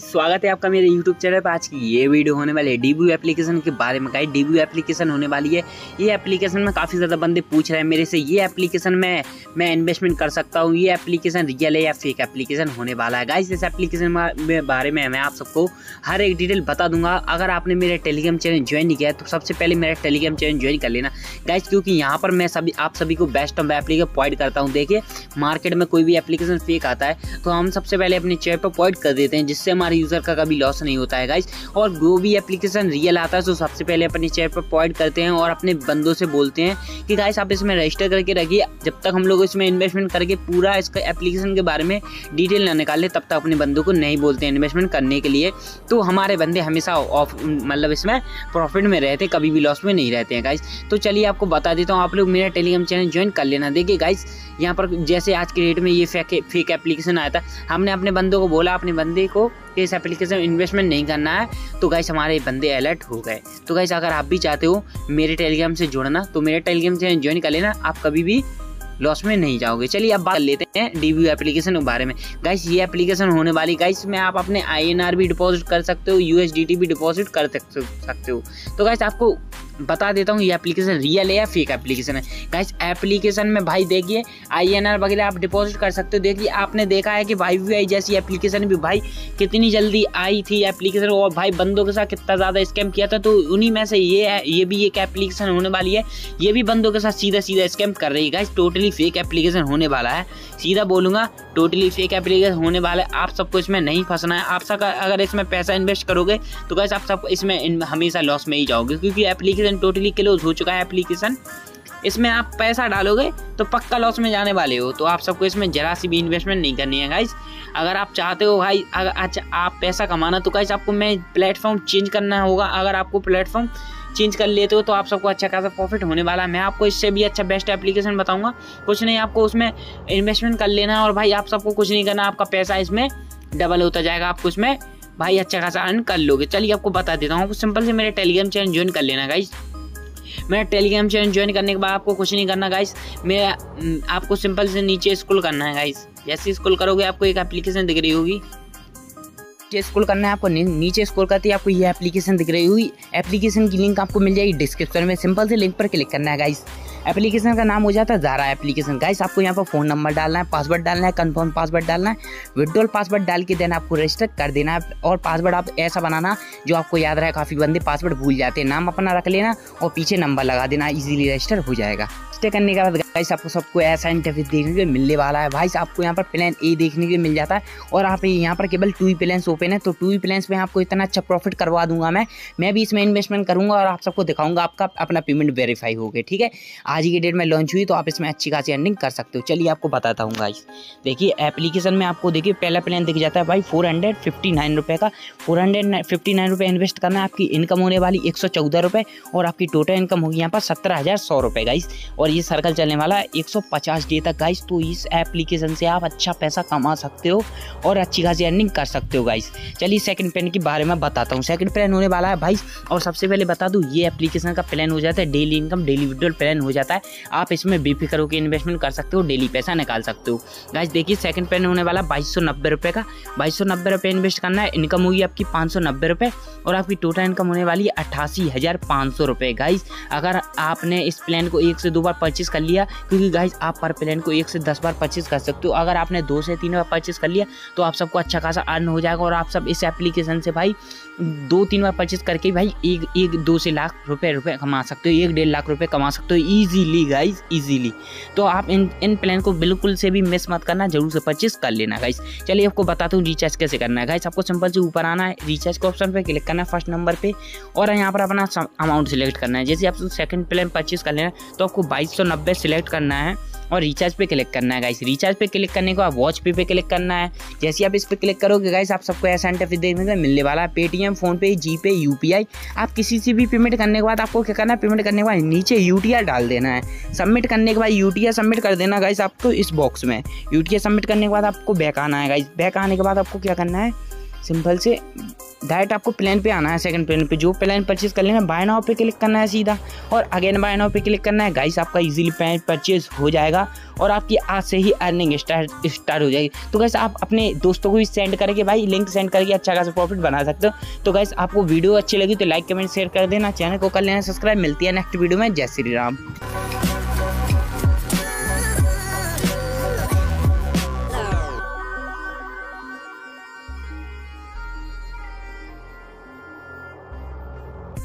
स्वागत है आपका मेरे YouTube चैनल पर। आज की ये वीडियो होने वाली है डीबू एप्लीकेशन के बारे में। गाइड डीबू एप्लीकेशन होने वाली है। ये एप्लीकेशन में काफ़ी ज़्यादा बंदे पूछ रहे हैं मेरे से। ये एप्लीकेशन में, मैं इन्वेस्टमेंट कर सकता हूँ। ये एप्लीकेशन रियल है या फेक एप्लीकेशन होने वाला है। गाइस इस एप्लीकेशन के बारे में मैं आप सबको हर एक डिटेल बता दूँगा। अगर आपने मेरे टेलीग्राम चैनल ज्वाइन नहीं किया तो सबसे पहले मेरा टेलीग्राम चैनल ज्वाइन कर लेना। गाइज़ क्योंकि यहाँ पर मैं सभी, आप सभी को बेस्ट ऑफ़ एप्लीकेशन पॉइंट करता हूँ। देखिए मार्केट में कोई भी एप्लीकेशन फेक आता है तो हम सबसे पहले अपने चैनल पर पॉइंट कर देते हैं, जिससे हमारे यूज़र का कभी लॉस नहीं होता है गाइज़ और जो भी एप्लीकेशन रियल आता है तो सबसे पहले अपने चैनल पर पॉइंट करते हैं और अपने बंदों से बोलते हैं कि गाइस आप इसमें रजिस्टर करके रखिए जब तक हम लोग इसमें इन्वेस्टमेंट करके पूरा इसका एप्लीकेशन के बारे में डिटेल ना निकाल तब तक अपने बंदों को नहीं बोलते हैं इन्वेस्टमेंट करने के लिए. तो हमारे बंदे हमेशा ऑफ़ मतलब इसमें प्रॉफिट में रहते, कभी भी लॉस में नहीं रहते हैं गाइज़ तो चलिए आपको बता देता हूँ, आप लोग मेरा टेलीग्राम चैनल ज्वाइन कर लेना। देखिए गाइज़ यहाँ पर जैसे आज के डेट में ये फेक एप्लीकेशन आया था, हमने अपने बंदों को बोला, अपने बंदे को कि इस एप्लीकेशन में इन्वेस्टमेंट नहीं करना है तो गाइस हमारे बंदे अलर्ट हो गए। तो गाइस अगर आप भी चाहते हो मेरे टेलीग्राम से जुड़ना तो मेरे टेलीग्राम से ज्वाइन कर लेना। आप कभी भी लॉस में नहीं जाओगे। चलिए, अब बात लेते हैं डीबी एप्लीकेशन के बारे में। गाइस ये एप्लीकेशन होने वाली गाइस में आप अपने आईएनआर भी डिपॉजिट कर सकते हो यूएसडीटी भी डिपॉजिट कर सकते हो। तो गाइस आपको बता देता हूँ, ये एप्लीकेशन रियल है या फेक एप्लीकेशन है? गाइस एप्लीकेशन में भाई देखिए आई एन आर वगैरह आप डिपॉजिट कर सकते हो। देखिए, आपने देखा है कि भाई वी आई जैसी एप्लीकेशन भी भाई कितनी जल्दी आई थी एप्लीकेशन और भाई बंदों के साथ कितना ज़्यादा स्कैम किया था तो उन्हीं में से ये ये भी एक एप्लीकेशन होने वाली है। ये भी बंदों के साथ सीधा सीधा स्कैम कर रही है। गाइस टोटली फेक एप्लीकेशन होने वाला है। सीधा बोलूँगा टोटली फेक एप्लीकेशन होने वाला है। आप सबको इसमें नहीं फंसना है। आप सब अगर इसमें पैसा इन्वेस्ट करोगे तो गाइस आप सब इसमें हमेशा लॉस में ही जाओगे, क्योंकि एप्लीकेशन एप्लीकेशन टोटली क्लोज हो चुका है एप्लीकेशन इसमें आप पैसा डालोगे तो पक्का लॉस में जाने वाले हो। तो आप सबको इसमें जरा सी भी इन्वेस्टमेंट नहीं करनी है गाइज़ अगर आप चाहते हो, भाई, अगर अच्छा आप पैसा कमाना तो गाइज़ आपको मैं प्लेटफॉर्म चेंज करना होगा। अगर आपको प्लेटफॉर्म चेंज कर लेते हो तो आप सबको अच्छा खासा प्रॉफिट होने वाला है। मैं आपको इससे भी अच्छा बेस्ट एप्लीकेशन बताऊँगा। कुछ नहीं, आपको उसमें इन्वेस्टमेंट कर लेना है और भाई, आप सबको कुछ नहीं करना। आपका पैसा इसमें डबल होता जाएगा। आपको इसमें भाई अच्छा खासा अर्न कर लोगे। चलिए, आपको बता देता हूँ। आपको सिंपल से मेरे टेलीग्राम चैनल ज्वाइन कर लेना गाइज़ मेरा टेलीग्राम चैनल ज्वाइन करने के बाद आपको कुछ नहीं करना गाइस मैं आपको सिंपल से नीचे स्कूल करना है गाइस जैसे स्कूल करोगे, आपको एक एप्लीकेशन दिख रही होगी। नीचे स्क्रॉल करना है, आपको नीचे स्क्रॉल करते ही आपको ये एप्लीकेशन दिख रही होगी। एप्लीकेशन की लिंक आपको मिल जाएगी डिस्क्रिप्शन में। सिंपल से लिंक पर क्लिक करना है गाइस एप्लीकेशन का नाम हो जाता है जारा एप्लीकेशन गाइस आपको यहाँ पर फ़ोन नंबर डालना है पासवर्ड डालना है कन्फर्म पासवर्ड डालना है विड्रोल पासवर्ड डाल के देना आपको रजिस्टर कर देना है और पासवर्ड आप ऐसा बनाना जो आपको याद रहे, काफ़ी बंदे पासवर्ड भूल जाते हैं। नाम अपना रख लेना और पीछे नंबर लगा देना ईजिली रजिस्टर हो जाएगा। रजिस्टर करने के बाद गाइस आपको सबको ऐसा इंटरफेस देखने को मिलने वाला है। भाई आपको यहाँ पर प्लान ए देखने को मिल जाता है। और आप यहाँ पर केवल टू ही प्लान ओपन है तो टू ही प्लान में आपको इतना अच्छा प्रॉफिट करवा दूँगा मैं। मैं भी इसमें इन्वेस्टमेंट करूँगा और आप सबको दिखाऊँगा आपका अपना पेमेंट वेरीफाई हो गया, ठीक है? आज की डेट में लॉन्च हुई तो आप इसमें अच्छी खासी अर्निंग कर सकते हो। चलिए आपको बताता हूँ गाइस देखिए एप्लीकेशन में आपको, देखिए, पहला प्लान दिख जाता है भाई फोर हंड्रेड फिफ्टी नाइन रुपये का। फोर हंड्रेड फिफ्टी नाइन रुपये इन्वेस्ट करना है आपकी इनकम होने वाली एक सौ चौदह रुपये और आपकी टोटल इनकम होगी यहाँ पर सत्रह हज़ार सौ रुपये गाइस और ये सर्कल चलने वाला है एक सौ पचास डे तक गाइस तो इस एप्लीकेशन से आप अच्छा पैसा कमा सकते हो और अच्छी खासी अर्निंग कर सकते हो गाइस चलिए सेकंड प्लान के बारे में बताता हूँ। सेकंड प्लान होने वाला है, भाई, और सबसे पहले बता दूँ, ये एप्लीकेशन का प्लान हो जाता है daily income daily withdrawal plan हो जाता है। आप इसमें बेफिक्र होकर इन्वेस्टमेंट कर सकते हो डेली पैसा निकाल सकते हो। गाइस देखिए सेकंड प्लान होने वाला बाईस सौ नब्बे रुपये का। बाईस सौ नब्बे रुपये इन्वेस्ट करना है इनकम होगी आपकी पाँच सौ नब्बे और आपकी टोटल इनकम होने वाली है अट्ठासी हज़ार पाँच सौ रुपये गाइस अगर आपने इस प्लान को एक से दो बार परचेज कर लिया क्योंकि गाइज़ आप पर प्लान को एक से दस बार परचेज कर सकते हो। अगर आपने दो से तीन बार परचेज कर लिया तो आप सबको अच्छा खासा अर्न हो जाएगा और आप सब इस एप्लीकेशन से भाई दो तीन बार परचेज करके भाई एक एक, दो से लाख रुपए रुपए कमा सकते हो, एक, डेढ़ लाख रुपए कमा सकते हो ईजीली गाइज़ ईजीली तो आप इन इन प्लान को बिल्कुल से भी मिस मत करना, ज़रूर से परचेज कर लेना गाइज़ चलिए आपको बताता हूँ रिचार्ज कैसे करना है। गाइज़ आपको सिंपल से ऊपर आना है रिचार्ज के ऑप्शन पर क्लिक करना है फ़र्स्ट नंबर पर और यहाँ पर अपना अमाउंट सेलेक्ट करना है। जैसे आप सेकंड प्लान परचेज कर लेना तो आपको बाईस सौ नब्बे सिलेक्ट करना है और रिचार्ज पे क्लिक करना है गाइस रिचार्ज पे क्लिक करने के बाद वॉच पे पे क्लिक करना है। जैसे आप इस पर क्लिक करोगे गाइस आप सबको ऐसा इंटरफेस देखने को मिलने वाला है। पेटीएम फ़ोन पे जी पे यू आप किसी से भी पेमेंट करने के बाद आपको क्या करना है? पेमेंट करने के बाद नीचे यूटीआर डाल देना है। सबमिट करने के बाद यू सबमिट कर देना गाइस आपको इस बॉक्स में। यू सबमिट करने के बाद आपको बैक आना है गाइस बैक आने के बाद आपको क्या करना है? सिंपल से, डायरेक्ट आपको प्लान पे आना है सेकंड प्लान पे। जो प्लान परचेज कर लेना बाय नाउ पे क्लिक करना है सीधा। और अगेन बाय नाउ पे क्लिक करना है गाइस आपका इजीली प्लान परचेज हो जाएगा और आपकी आज से ही अर्निंग स्टार्ट स्टार्ट हो जाएगी। तो गैस आप अपने दोस्तों को भी सेंड करके भाई लिंक सेंड करके अच्छा खासा प्रॉफिट बना सकते हो। तो गैस आपको वीडियो अच्छी लगी तो लाइक कमेंट शेयर कर देना। चैनल को कर लेना सब्सक्राइब मिलती है नेक्स्ट वीडियो में। जय श्री राम।